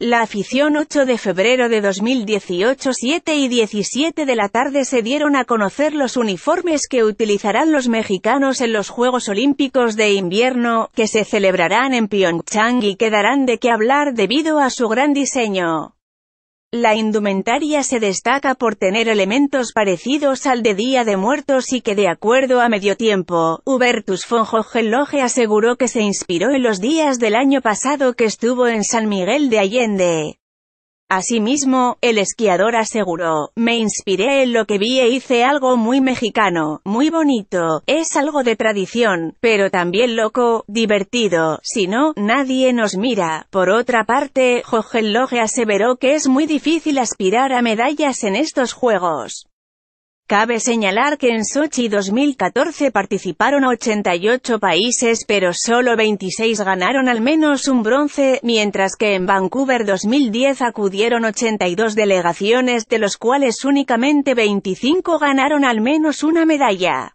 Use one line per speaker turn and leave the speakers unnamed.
La afición 8 de febrero de 2018 7 y 17 de la tarde se dieron a conocer los uniformes que utilizarán los mexicanos en los Juegos Olímpicos de Invierno, que se celebrarán en Pyeongchang y que darán de qué hablar debido a su gran diseño. La indumentaria se destaca por tener elementos parecidos al de Día de Muertos y que de acuerdo a medio tiempo, Hubertus von Hohenlohe aseguró que se inspiró en los días del año pasado que estuvo en San Miguel de Allende. Asimismo, el esquiador aseguró, me inspiré en lo que vi e hice algo muy mexicano, muy bonito, es algo de tradición, pero también loco, divertido, si no, nadie nos mira. Por otra parte, Hohenlohe aseveró que es muy difícil aspirar a medallas en estos juegos. Cabe señalar que en Sochi 2014 participaron 88 países pero solo 26 ganaron al menos un bronce, mientras que en Vancouver 2010 acudieron 82 delegaciones de los cuales únicamente 25 ganaron al menos una medalla.